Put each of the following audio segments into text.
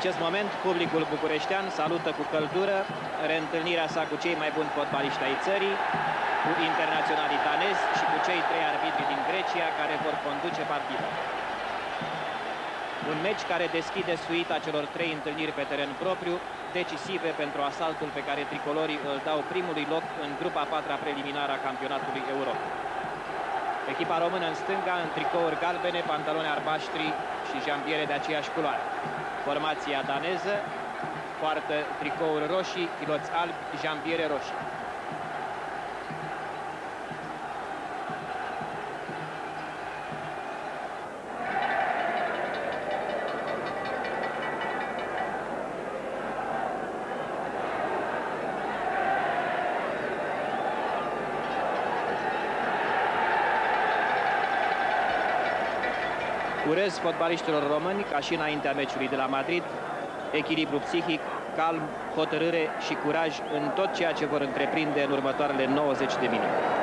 acest moment, publicul bucureștean salută cu căldură reîntâlnirea sa cu cei mai buni fotbaliști ai țării, cu internaționalii danezi și cu cei trei arbitri din Grecia care vor conduce partida. Un meci care deschide suita celor trei întâlniri pe teren propriu, decisive pentru asaltul pe care tricolorii îl dau primului loc în grupa patra preliminară a campionatului Europei. Echipa română în stânga, în tricouri galbene, pantaloni albaștri și jambiere de aceeași culoare. Formația daneză poartă tricouri roșii, chiloți albi, jambiere roșii. Urez fotbaliștilor români, ca și înaintea meciului de la Madrid, echilibru psihic, calm, hotărâre și curaj în tot ceea ce vor întreprinde în următoarele 90 de minute.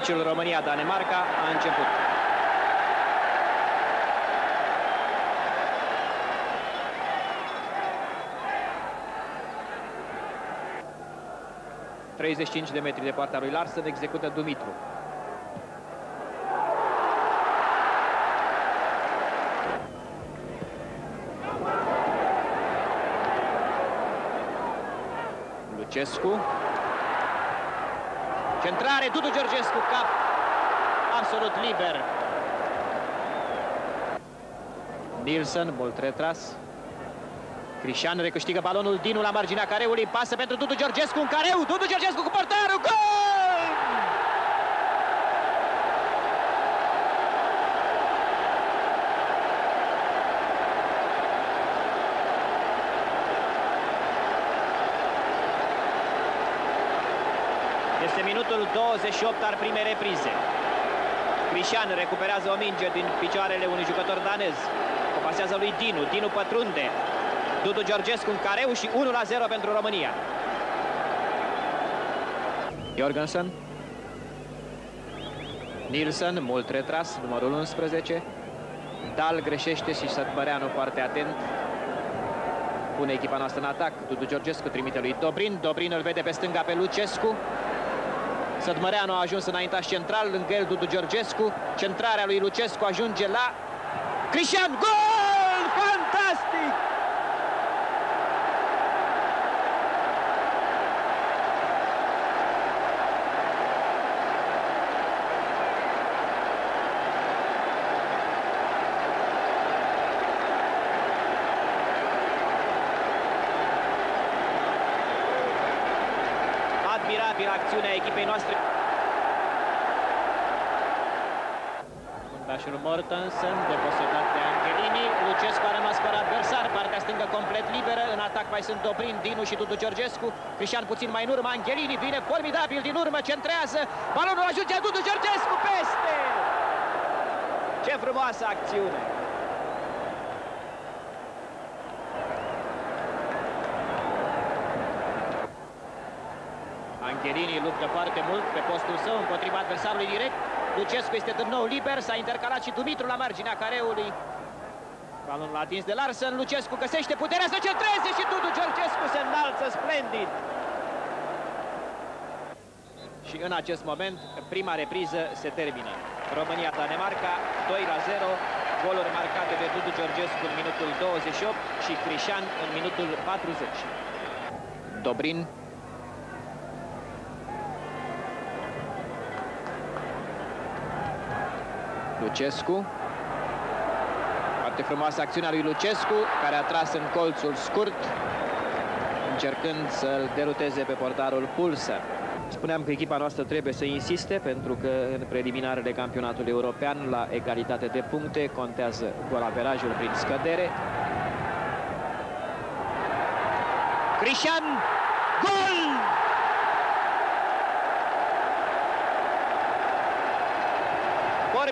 Meciul România-Danemarca a început. ...35 de metri de partea lui Larsen, execută Dumitru. Lucescu. Centrare, Dudu Georgescu, cap absolut liber. Nilsson, mult retras. Crișan recâștigă balonul, Dinu la marginea careului, pasă pentru Dudu Georgescu, un careu, Dudu Georgescu cu portarul, gol! Este minutul 28 al primei reprize. Crișan recuperează o minge din picioarele unui jucător danez. O pasează lui Dinu. Dinu pătrunde. Dudu Georgescu în careu și 1 la 0 pentru România. Jorgensen. Nilsson, mult retras, numărul 11. Dal greșește și Sătbăreanu foarte atent. Pune echipa noastră în atac. Dudu Georgescu trimite lui Dobrin. Dobrin îl vede pe stânga pe Lucescu. Sădmăreanu a ajuns înaintaș central, lângă el Dudu Georgescu. Centrarea lui Lucescu ajunge la Cristian. Gol! Fantastic! Admirabil acțiunea echipei noastre. Fundașul Mortensen, deposedat de Angelini. Lucescu a rămas fără adversar, partea stângă complet liberă. În atac mai sunt Dobrin, Dinu și Dudu Georgescu. Cristian puțin mai în urmă, Angelini vine formidabil din urmă, centrează. Balonul ajunge a Dudu Georgescu peste! Ce frumoasă acțiune! Angelini luptă foarte mult pe postul său împotriva adversarului direct. Lucescu este din nou liber, s-a intercalat și Dumitru la marginea careului. Balonul atins de Larsen, Lucescu găsește puterea să centreze și Dudu Georgescu se înalță splendid. Și în acest moment, prima repriză se termină. România-Danemarca, 2 la 0, goluri marcate de Dudu Georgescu în minutul 28 și Crișan în minutul 40. Dobrin Lucescu. Foarte frumoasă acțiunea lui Lucescu, care a tras în colțul scurt, încercând să-l deruteze pe portarul Pulsar. Spuneam că echipa noastră trebuie să insiste, pentru că în preliminarele campionatului european, la egalitate de puncte, contează golaverajul prin scădere. Cristian,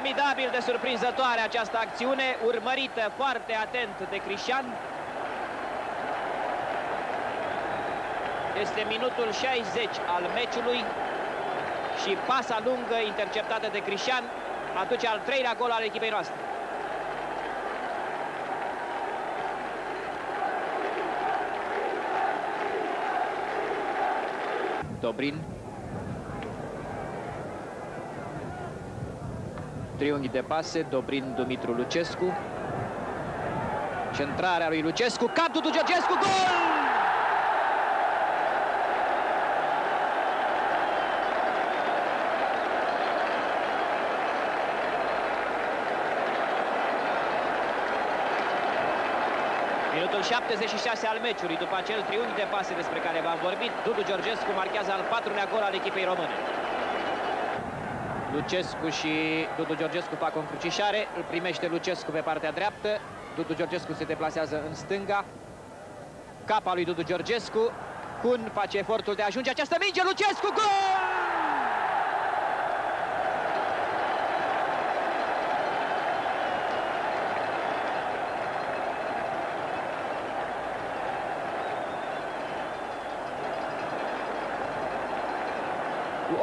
Formidabil de surprinzătoare această acțiune, urmărită foarte atent de Crișan. Este minutul 60 al meciului și pasa lungă interceptată de Crișan atunci al treilea gol al echipei noastre. Dobrin. Triunghi de pase, Dobrin Dumitru Lucescu. Centrarea lui Lucescu, capul Dudu Georgescu, gol! Minutul 76 al meciului, după acel triunghi de pase despre care v-am vorbit, Dudu Georgescu marchează al patrulea gol al echipei române. Lucescu și Dudu Georgescu fac o încrucișare, îl primește Lucescu pe partea dreaptă, Dudu Georgescu se deplasează în stânga, capa lui Dudu Georgescu, Cun face efortul de a ajunge această minge, Lucescu, gol!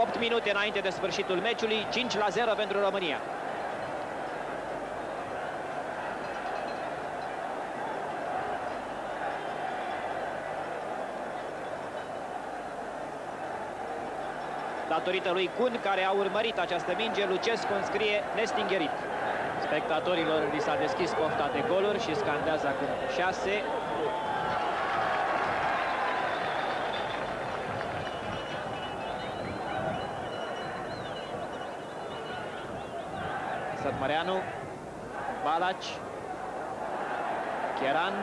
8 minute înainte de sfârșitul meciului, 5 la 0 pentru România. Datorită lui Cun, care a urmărit această minge, Lucescu înscrie nestingerit. Spectatorilor li s-a deschis pofta de goluri și scandează acum 6, Sătmăreanu, Balaci, Cheran,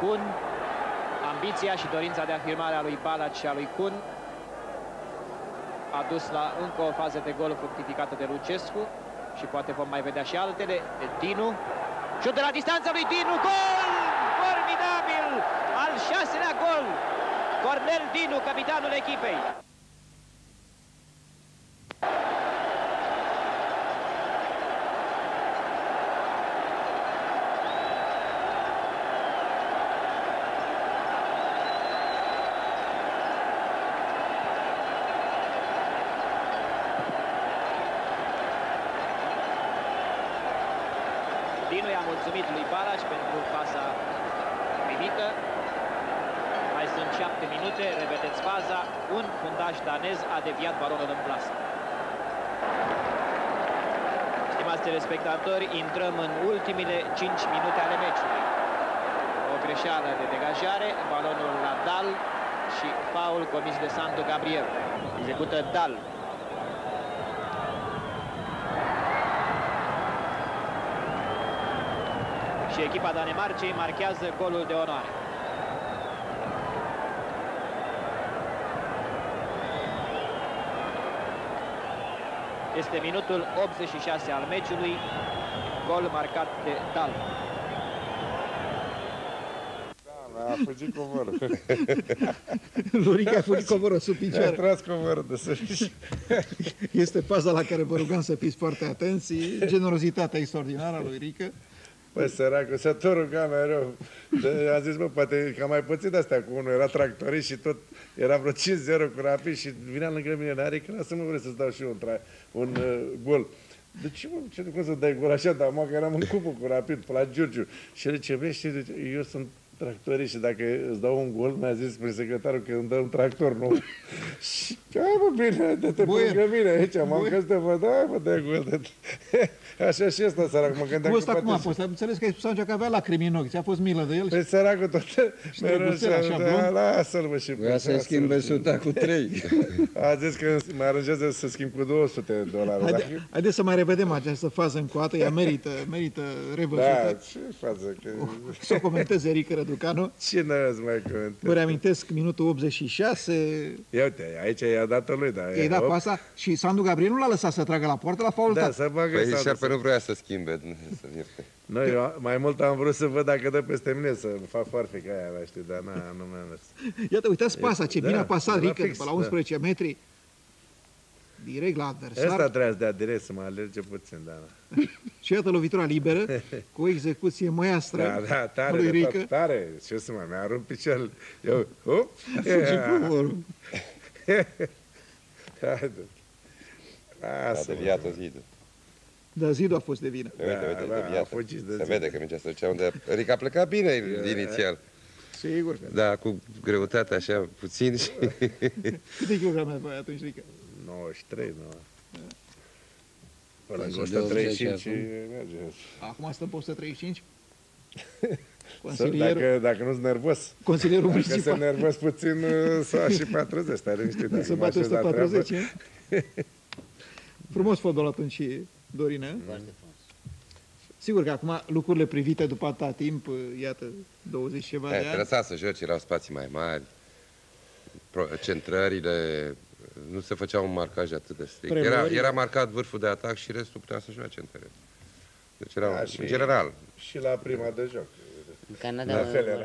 Cun, ambiția și dorința de afirmare a lui Balaci și a lui Cun a dus la încă o fază de gol fructificată de Lucescu și poate vom mai vedea și altele. Dinu, șut de la distanță lui Dinu, gol! Formidabil! Al șaselea gol! Cornel Dinu, capitanul echipei. Dinu i-a mulțumit lui Balaș pentru pasa primită. Mai sunt șapte minute, revedeți faza. Un fundaș danez a deviat balonul în plasă. Stimați telespectatori, intrăm în ultimile 5 minute ale meciului. O greșeală de degajare, balonul la Dal și faul comis de Santo Gabriel. Execută Dal. Și echipa Danemarcei marchează golul de onoare. Este minutul 86 al meciului, gol marcat de Dal. A fugit covorul. Lurica a fugit covorul sub A picioare. tras covorul de sus. Este paza la care vă rugăm să fiți foarte atenți. Generozitatea extraordinară a lui Rică. Păi săracul, s-a tot rugat mereu. De, a zis, bă, poate că am mai pățit astea cu unul, era tractorist și tot, era vreo 5-0 cu rapid și vinea lângă mine, n-are că să mă vreți să-ți dau și eu un, tra- un uh, gol. De ce, mă, ce cum să dai gol așa, dar mă, că eram în cupă cu rapid, pe la Giurgiu. Și el zice, vezi, știi, zice, eu sunt tractorist și dacă îți dau un gol, mi-a zis prin secretarul că îmi dă un tractor nou. și, hai mă, bine, dă-te pe Boier. lângă mine aici, m-am Boier. căzut de vă, da, mă, dai gol. dă Așa și ăsta, sărac, mă gândeam Cu ăsta că cum a poate fost? Am înțeles că ai spus atunci că avea lacrimi în ochi. Ți-a fost milă de el? Păi săracul tot mereu drăguțel, așa, da, blond. lasă-l mă și Voia să lasă-l. schimbe suta cu trei. A zis că mă aranjează să schimb cu 200 de dolari. Haide, Dacă- haideți să mai revedem această fază încoată. Ea merită, merită Da, revăzută. ce față? Că... Să o comenteze Rică Răducanu. Cine îți mai comentez? Vă reamintesc minutul 86, Ia uite, aici i-a dat-o lui, da. i-ai dat pasa și Sandu Gabriel nu l-a lăsat să tragă la poartă, l-a Da, faultat. să bagă Păi sau Șerpe să... nu vrea să schimbe. Dumnezeu să ierte. Noi, eu, mai mult am vrut să văd dacă dă peste mine să fac farfica aia, mea, știi, dar na, nu mi-a mers. Iată, uitați pasa, ce Da, bine a pasat la Rică fix, pe la da. 11 metri. Direct la adversar. Ăsta trebuia să dea direct, să mă alerge puțin, da. Și iată lovitura liberă, cu o execuție măiastră Da, da, a tare, lui de Rică. fapt, tare. Ce să mai, mi-a rupt piciorul. Eu, hop, Fuge pumorul. Haide. A Lasă, deviat o zidă. Dar zidul a fost de vină. Uite, Da, uite, da, a deviat. fugit de Se zid. vede că mingea se ducea unde... Rica a plecat bine inițial. Sigur că. Da, cu greutate așa puțin și... Câte kilograme aveai atunci, Rică? 93, nu? Pe lângă Să dea 135 10 merge. Acum stăm pe 135? Să- Consilierul, Dacă, dacă nu-s nervos. consilierul Dacă sunt principal. nervos puțin, uh, să și 40, stai liniștit. dacă Să mă bate așez la 140, treabă. e? Frumos fotbal atunci, Dorine. Foarte frumos. Sigur că acum lucrurile privite după atâta timp, iată, 20 ceva de Eh, Te ani, lăsa să joci, erau spații mai mari. Pro- Centrările, nu se făcea un marcaj atât de strict. Era, Preluările. era marcat vârful de atac și restul putea să joace în teren. Deci era, Da, în și- general, Și la prima de joc. În Canada, La fel era.